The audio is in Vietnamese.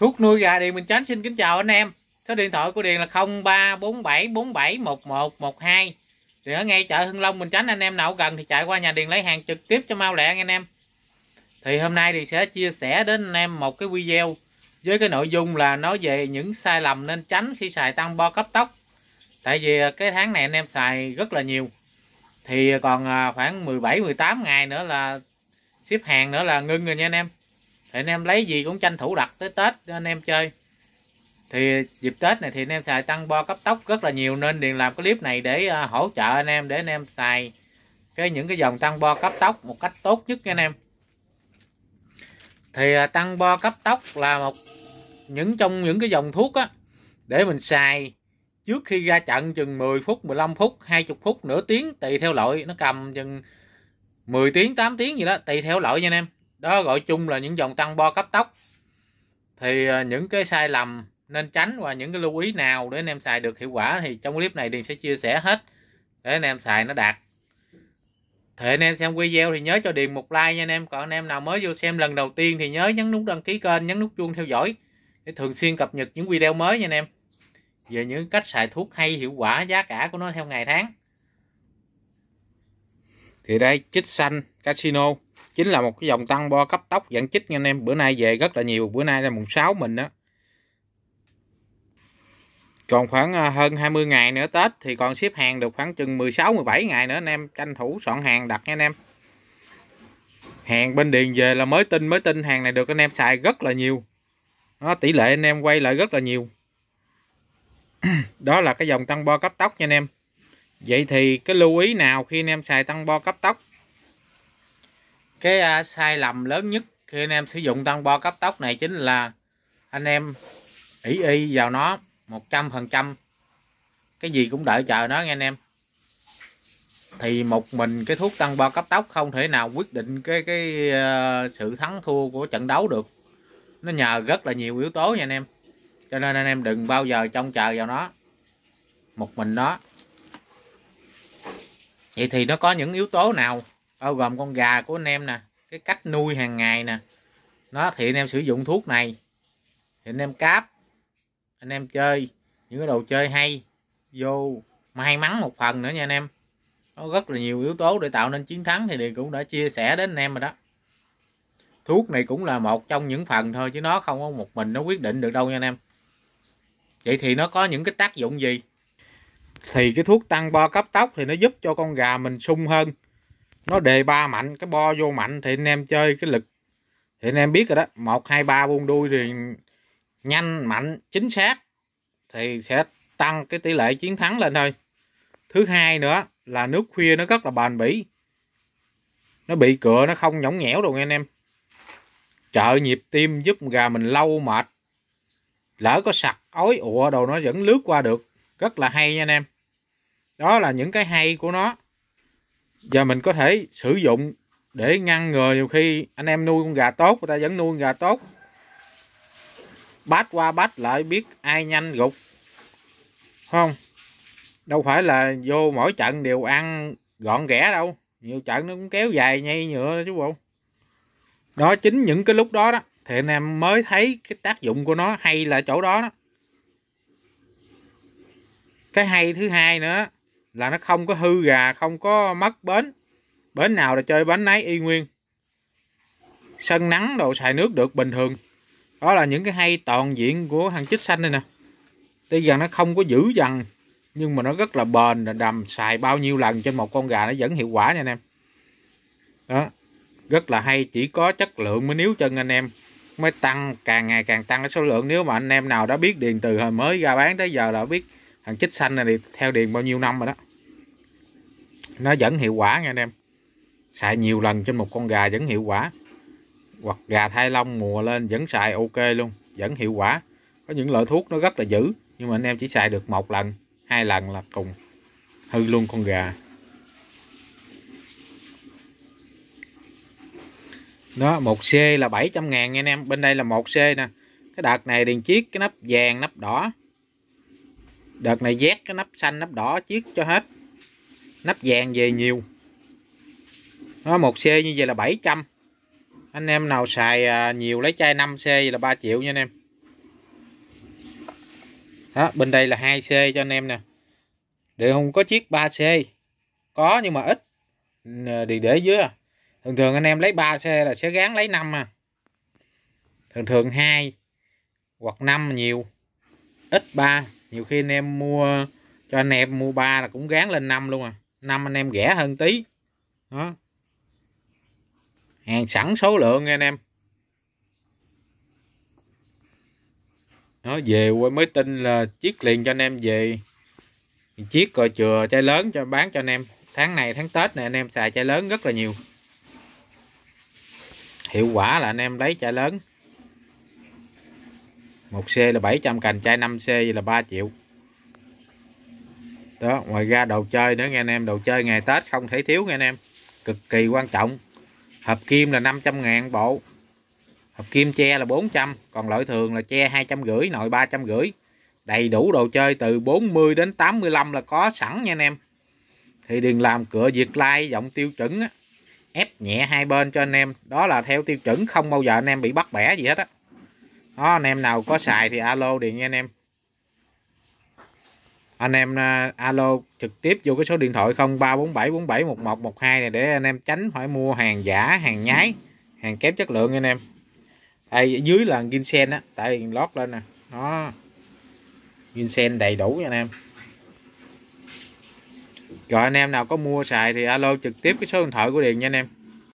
Thuốc nuôi gà Điền Bình Chánh xin kính chào anh em. Số điện thoại của Điền là 0347471112. Thì ở ngay chợ Hưng Long Bình Chánh, anh em nào cần thì chạy qua nhà Điền lấy hàng trực tiếp cho mau lẹ anh em. Thì hôm nay thì sẽ chia sẻ đến anh em một cái video với cái nội dung là nói về những sai lầm nên tránh khi xài tăng bo cấp tốc. Tại vì cái tháng này anh em xài rất là nhiều. Thì còn à, khoảng 17 18 ngày nữa là ship hàng nữa là ngưng rồi nha anh em thì anh em lấy gì cũng tranh thủ đặt tới tết cho anh em chơi. Thì dịp tết này thì anh em xài tăng bo cấp tốc rất là nhiều nên điền làm cái clip này để à, hỗ trợ anh em, để anh em xài cái những cái dòng tăng bo cấp tốc một cách tốt nhất nha anh em. Thì à, tăng bo cấp tốc là một những trong những cái dòng thuốc á, để mình xài trước khi ra trận chừng 10 phút 15 phút 20 phút, nửa tiếng tùy theo loại, nó cầm chừng 10 tiếng 8 tiếng gì đó tùy theo loại nha anh em đó gọi chung là những dòng tăng bo cấp tốc. Thì à, những cái sai lầm nên tránh và những cái lưu ý nào để anh em xài được hiệu quả thì trong clip này Điền sẽ chia sẻ hết để anh em xài nó đạt. Thì anh em xem video thì nhớ cho Điền một like nha anh em. Còn anh em nào mới vô xem lần đầu tiên thì nhớ nhấn nút đăng ký kênh, nhấn nút chuông theo dõi để thường xuyên cập nhật những video mới nha anh em. Về những cách xài thuốc hay, hiệu quả, giá cả của nó theo ngày tháng. Thì đây, chích xanh casino chính là một cái dòng tăng bo cấp tốc dạng chích nha anh em. Bữa nay về rất là nhiều bữa nay là mùng 6 mình đó còn khoảng à, hơn 20 ngày nữa Tết thì còn ship hàng được khoảng chừng 16 17 ngày nữa anh em. Tranh thủ soạn hàng đặt nha anh em. Hàng bên điền về là mới tin mới tin hàng này được anh em xài rất là nhiều. Đó, tỷ lệ anh em quay lại rất là nhiều. Đó là cái dòng tăng bo cấp tốc nha anh em. Vậy thì cái lưu ý nào khi anh em xài tăng bo cấp tốc? Cái uh, sai lầm lớn nhất khi anh em sử dụng tăng bo cấp tốc này chính là anh em ỷ y vào nó một trăm phần trăm. Cái gì cũng đợi chờ nó nghe anh em. Thì một mình cái thuốc tăng bo cấp tốc không thể nào quyết định cái cái uh, sự thắng thua của trận đấu được. Nó nhờ rất là nhiều yếu tố nha anh em. Cho nên anh em đừng bao giờ trông chờ vào nó. Một mình nó. Vậy thì nó có những yếu tố nào bao gồm con gà của anh em nè, cái cách nuôi hàng ngày nè. Nó thì anh em sử dụng thuốc này. Thì anh em cáp, anh em chơi những cái đồ chơi hay, vô, may mắn một phần nữa nha anh em. Có rất là nhiều yếu tố để tạo nên chiến thắng thì Điền cũng đã chia sẻ đến anh em rồi đó. Thuốc này cũng là một trong những phần thôi chứ nó không có một mình nó quyết định được đâu nha anh em. Vậy thì nó có những cái tác dụng gì? Thì cái thuốc tăng bo cấp tốc thì nó giúp cho con gà mình sung hơn nó đề ba mạnh, cái bo vô mạnh thì anh em chơi cái lực. Thì anh em biết rồi đó, một, hai, ba buông đuôi thì nhanh, mạnh, chính xác. Thì sẽ tăng cái tỷ lệ chiến thắng lên thôi. Thứ hai nữa là nước khuya nó rất là bền bỉ. Nó bị cựa nó không nhõng nhẽo đâu nghe anh em. Trợ nhịp tim giúp gà mình lâu mệt. Lỡ có sặc, ói ụa đồ nó vẫn lướt qua được. Rất là hay nha anh em. Đó là những cái hay của nó và mình có thể sử dụng để ngăn ngừa nhiều khi anh em nuôi con gà tốt, người ta vẫn nuôi con gà tốt. Bát qua bát lại biết ai nhanh gục. Không? Đâu phải là vô mỗi trận đều ăn gọn ghẽ đâu. Nhiều trận nó cũng kéo dài nhây nhựa chứ bộ. Đó chính những cái lúc đó đó, thì anh em mới thấy cái tác dụng của nó hay là chỗ đó đó. Cái hay thứ hai nữa là nó không có hư gà, không có mất bến. Bến nào là chơi bánh nấy, y nguyên. Sân nắng đồ xài nước được bình thường. Đó là những cái hay toàn diện của hàng chích xanh đây nè. Tuy rằng nó không có dữ dằn, nhưng mà nó rất là bền, là đầm xài bao nhiêu lần trên một con gà nó vẫn hiệu quả nha anh em. Đó, rất là hay, chỉ có chất lượng mới níu chân anh em, mới tăng, càng ngày càng tăng cái số lượng. Nếu mà anh em nào đã biết điền từ hồi mới ra bán tới giờ là biết thằng chích xanh này thì theo điền bao nhiêu năm rồi đó. Nó vẫn hiệu quả nha anh em. Xài nhiều lần trên một con gà vẫn hiệu quả. Hoặc gà thai lông mùa lên vẫn xài ok luôn, vẫn hiệu quả. Có những loại thuốc nó rất là dữ, nhưng mà anh em chỉ xài được một lần, hai lần là cùng hư luôn con gà. Đó, một c là 700 ngàn nha anh em. Bên đây là một c nè. Cái đợt này điền chiếc cái nắp vàng, nắp đỏ đợt này vét cái nắp xanh, nắp đỏ chiếc cho hết. Nắp vàng về nhiều. Nó một c như vậy là 700 anh em nào xài à, nhiều lấy chai 5 c là 3 triệu nha anh em. Đó, bên đây là 2C cho anh em nè. Để không có chiếc 3C có nhưng mà ít. Thì để dưới à. thường thường anh em lấy 3C là sẽ gán lấy 5 à. Thường thường 2 hoặc 5 nhiều. Ít 3 nhiều khi anh em mua, cho anh em mua ba là cũng gán lên năm luôn à. Năm anh em rẻ hơn tí. Đó. Hàng sẵn số lượng nha anh em. Nó về quay mới tin là chiếc liền cho anh em về. Chiếc coi chừa chai lớn cho bán cho anh em. Tháng này, tháng tết này anh em xài chai lớn rất là nhiều. Hiệu quả là anh em lấy chai lớn một c là 700 cành, chai 5 c là 3 triệu. Đó, ngoài ra đồ chơi nữa nghe anh em, đồ chơi ngày tết không thể thiếu nghe anh em. Cực kỳ quan trọng. Hộp kim là 500 ngàn bộ. Hộp kim che là 400 còn loại thường là che 250 nội 350 đầy đủ đồ chơi từ 40 đến 85 là có sẵn nha anh em. Thì đừng làm cửa Việt Lai giọng tiêu chuẩn á. Ép nhẹ hai bên cho anh em. Đó là theo tiêu chuẩn không bao giờ anh em bị bắt bẻ gì hết á đó. anh em nào có xài thì alo điện nha anh em. Anh em uh, alo trực tiếp vô cái số điện thoại 0347471112 này để anh em tránh phải mua hàng giả hàng nhái hàng kém chất lượng nha anh em. Đây dưới là ginseng á tại lót lên nè. Đó. Ginseng đầy đủ nha anh em. Rồi anh em nào có mua xài thì alo trực tiếp cái số điện thoại của Điền nha anh em.